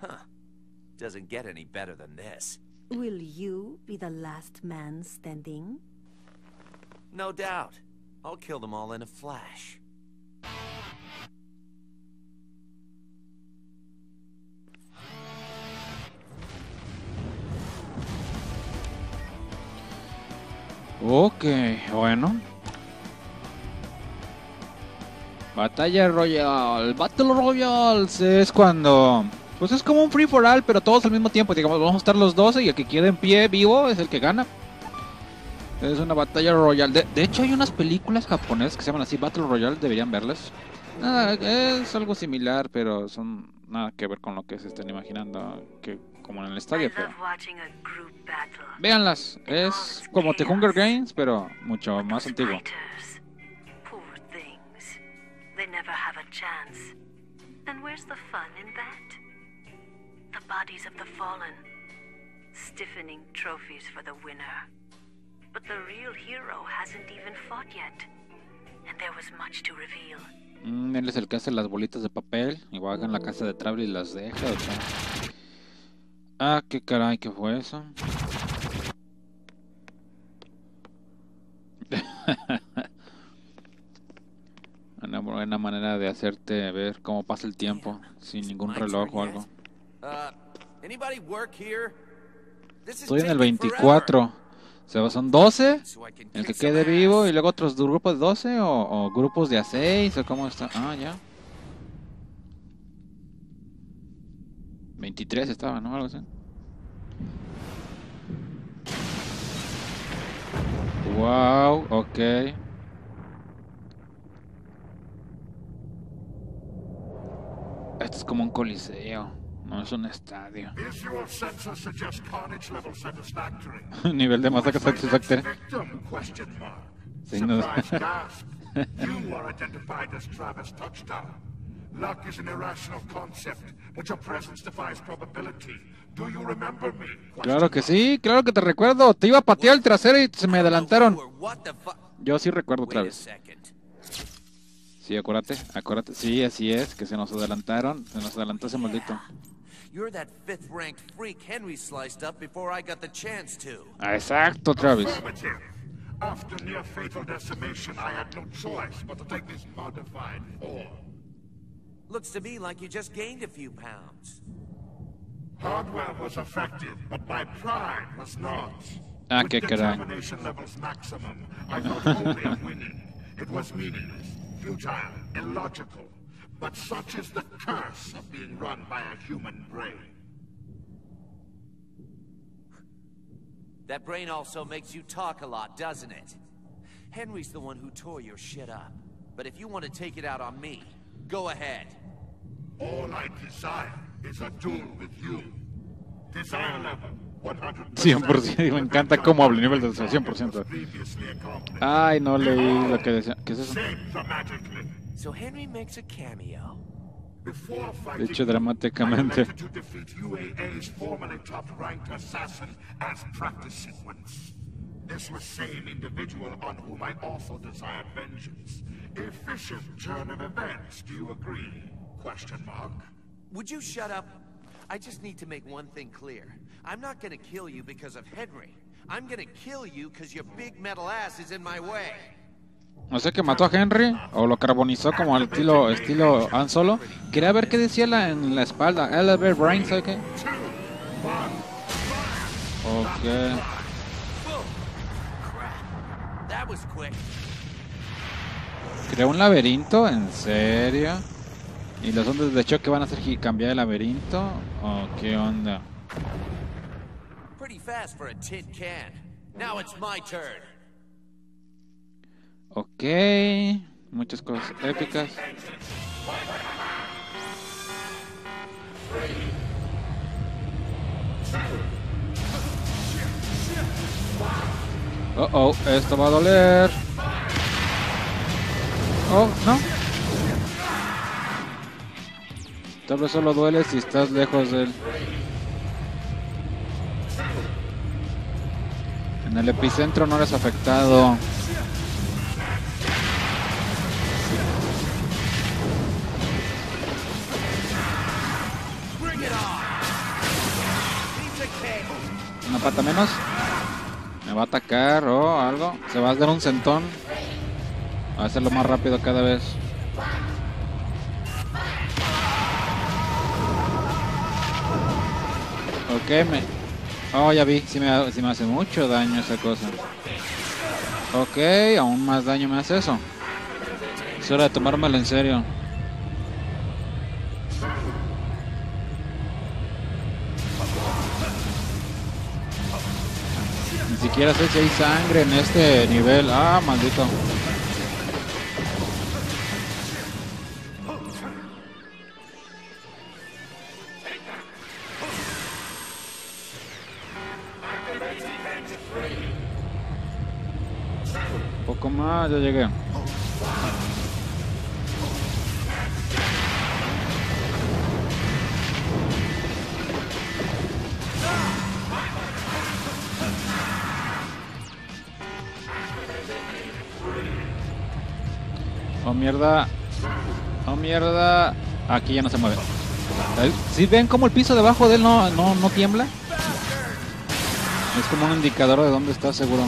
Huh. Doesn't get any better than this. Will you be the last man standing? No doubt. I'll kill them all in a flash. Ok, bueno. Batalla Royale. Battle Royals es cuando... Pues es como un free for all, pero todos al mismo tiempo. Digamos, vamos a estar los 12 y el que quede en pie vivo es el que gana. Es una batalla royal. De, de hecho, hay unas películas japonesas que se llaman así Battle Royale. Deberían verlas. Nada, es algo similar, pero son nada que ver con lo que se están imaginando. Que como en el estadio, pero. Véanlas. Es como The Hunger Games, pero mucho más antiguo. Poor things. They never have a chance. And where's the fun in that? Bodies of the fallen. Stiffening trophies for the winner. But the real hero hasn't even fought yet. And there was much to reveal. Mm, él es el que hace las bolitas de papel. Igual en la casa de Travel y las deja. o. Ah, qué caray, ¿qué fue eso? Una buena manera de hacerte ver cómo pasa el tiempo sin ningún reloj o algo. Uh, anybody work here? This is Estoy en el taking 24. O sea, son 12. forever. So I can El que quede vivo y luego otros grupos de 12 o, o grupos de a 6 o cómo está. Ah, ya. 23 estaba, ¿no? Algo así. Wow, ok. Esto es como un coliseo, no es un estadio. Nivel de masacre satisfactorio. Surprise gasp. You are identified as Travis Touchdown. Luck is an irrational concept, but your presence defies probability. Do you remember me? Claro que sí, claro que te recuerdo. Te iba a patear el trasero y se me adelantaron. Yo sí recuerdo otra vez. Sí, acuérdate, acuérdate. Sí, así es, que se nos adelantaron. Se nos adelantó ese maldito. You're that fifth-ranked freak Henry sliced up before I got the chance to. Exacto, Travis. After near fatal decimation, I had no choice but to take this modified form. Looks to me like you just gained a few pounds. Hardware was affected, but my pride was not. Ah, With qué caray. determination levels maximum, I thought only of winning. It was meaningless, futile, illogical. But such is the curse of being run by a human brain. That brain also makes you talk a lot, doesn't it? Henry's the one who tore your shit up. But if you want to take it out on me, go ahead. All I desire is a duel with you. Desire level 100%. 100%, me encanta cómo habla, nivel de 100%. Previously. Ay, no leí lo que decía. ¿Qué es eso? Same dramatically. So Henry makes a cameo. Before fighting Dicho you, dramáticamente. I elected to defeat UAA's formerly top-ranked assassin as practice sequence. This was same individual on whom I also desired vengeance. Efficient turn of events, do you agree? Question mark. Would you shut up? I just need to make one thing clear. I'm not gonna kill you because of Henry. I'm gonna kill you because your big metal ass is in my way. No sé que mató a Henry o lo carbonizó como al estilo, estilo Han Solo. Quería ver qué decía la, en la espalda. Elevate Brain, ¿sabe qué? Ok. Creó un laberinto, ¿en serio? ¿Y los ondas de choque van a hacer cambiar el laberinto? ¿O qué onda? Pretty fast for a tin can. Now it's my turn. Ok. Muchas cosas épicas. Oh, oh, esto va a doler. Oh, no. Tal vez solo duele si estás lejos de él. En el epicentro no eres afectado. Pata menos. Me va a atacar o algo. Se va a dar un centón. Va a hacerlo más rápido cada vez. Ok, me... Oh, ya vi. Sí me, sí me hace mucho daño esa cosa. Ok, aún más daño me hace eso. Es hora de tomármelo en serio. Siquiera sé si hay sangre en este nivel. Ah, maldito. poco más, ya llegué. Oh mierda. Oh mierda. Aquí ya no se mueve. Si ven como el piso debajo de él no, no, no tiembla? Es como un indicador de dónde está seguro.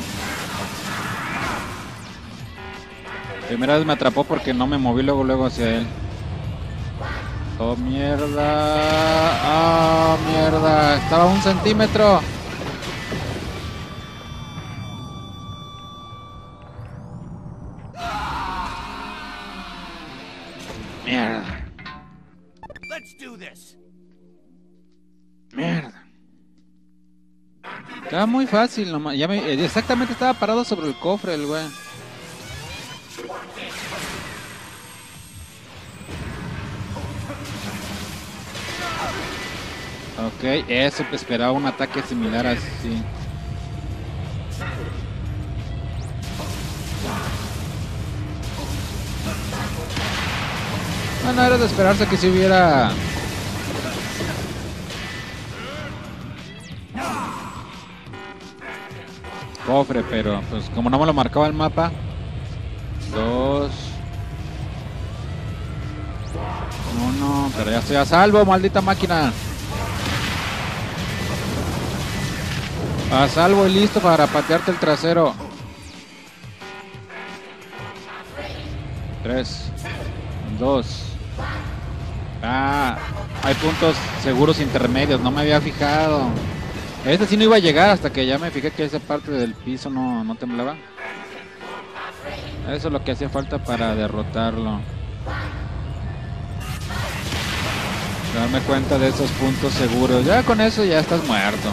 Primera vez me atrapó porque no me moví luego luego hacia él. Oh mierda. Oh mierda. Estaba un centímetro. Estaba muy fácil, nomás. Ya me, exactamente estaba parado sobre el cofre el güey. Ok, eso, esperaba un ataque similar así. Bueno, era de esperarse que si hubiera... Cofre, pero pues como no me lo marcaba el mapa. Dos. Uno, pero ya estoy a salvo, maldita máquina. A salvo y listo para patearte el trasero. Tres. Dos. Ah, hay puntos seguros intermedios, no me había fijado. Este sí no iba a llegar hasta que ya me fijé que esa parte del piso no, no temblaba. Eso es lo que hacía falta para derrotarlo. Darme cuenta de esos puntos seguros. Ya con eso ya estás muerto.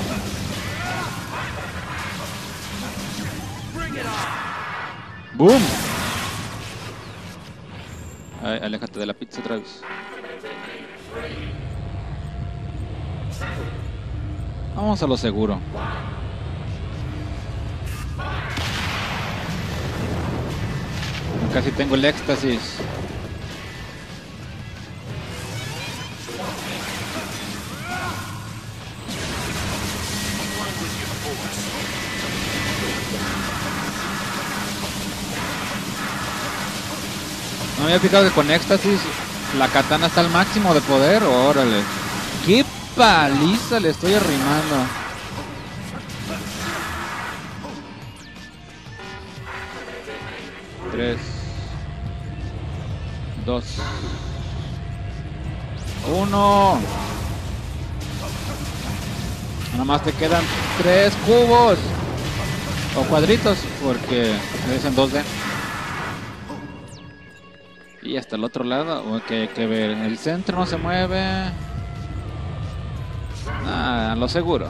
¡Boom! Ay, aléjate de la pizza otra vez. Vamos a lo seguro. Casi tengo el éxtasis. No había fijado que con éxtasis la katana está al máximo de poder. Órale. ¡Qué paliza le estoy arrimando! Tres. Dos. Uno. Nada más te quedan tres cubos. O cuadritos, porque me dicen 2D. Y hasta el otro lado, ok, hay que ver. El centro no se mueve. Lo seguro.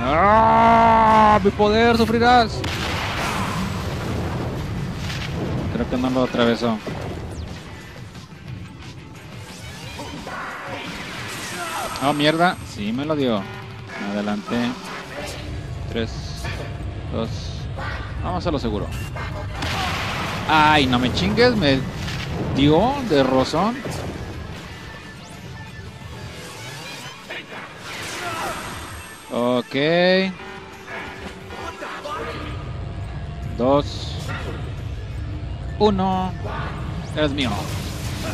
¡Ah! ¡Mi poder! ¡Sufrirás! Creo que no lo atravesó. Oh, mierda. Sí, me lo dio. Adelante. 3, 2. Vamos a lo seguro. Ay, no me chingues. Me dio de rozón. Ok. Dos. Uno. Eres mío.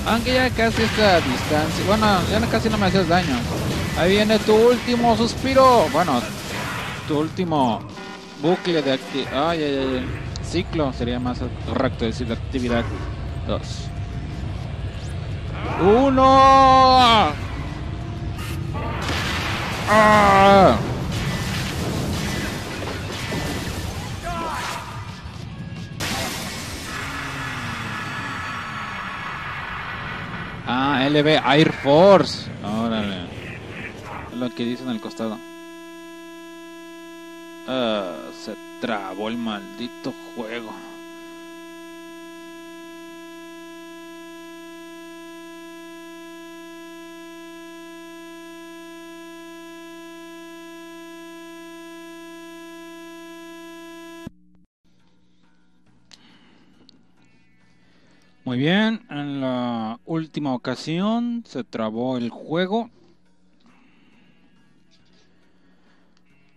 Aunque ya casi esta distancia. Bueno, ya casi no me haces daño. Ahí viene tu último suspiro. Bueno, tu último bucle de actividad. Ay, ay, ay. Ciclo sería más correcto decir de actividad. Dos. Uno. ¡Ah! Ah, LB Air Force. Órale. Lo que dice en el costado. Ah, se trabó el maldito juego. Muy bien, en la última ocasión se trabó el juego.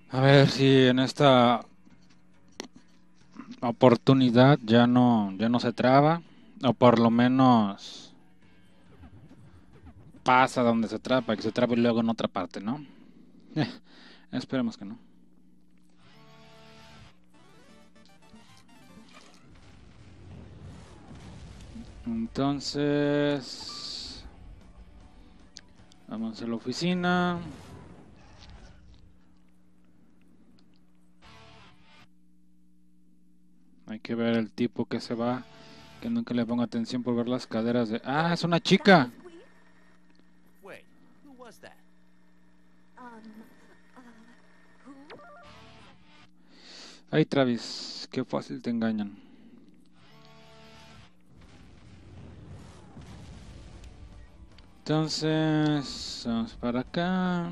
A ver si en esta oportunidad ya no ya no se traba o por lo menos pasa donde se traba que se trabe luego en otra parte, ¿no? Esperemos que no. Entonces, vamos a la oficina. Hay que ver el tipo que se va, que nunca le ponga atención por ver las caderas de... Ah, es una chica. Was that? Ay, Travis, qué fácil te engañan. Entonces, vamos para acá.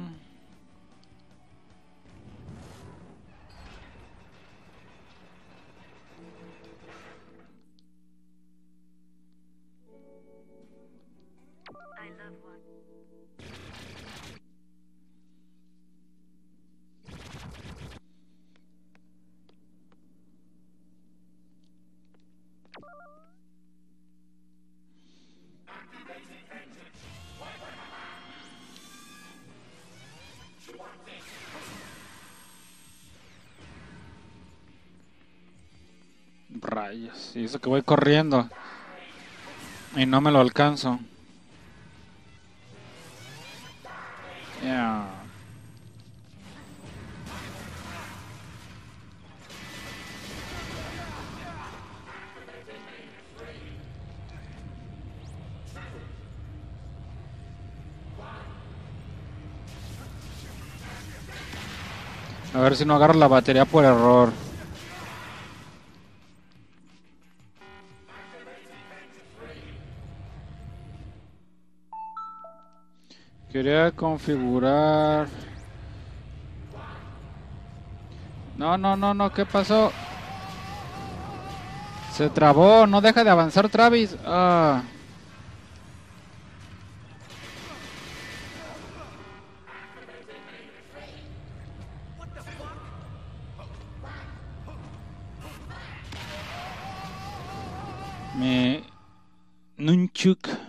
Rayos, y eso que voy corriendo. Y no me lo alcanzo. Ya. A ver si no agarro la batería por error. Quería configurar. No, no, no, no, ¿qué pasó? Se trabó, no deja de avanzar Travis. Ah. Mi Nunchuk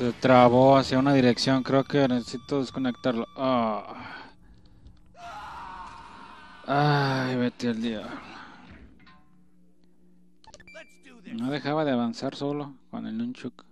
se trabó hacia una dirección. Creo que necesito desconectarlo. Ah. Ay, vete al diablo. No dejaba de avanzar solo con el Nunchuk.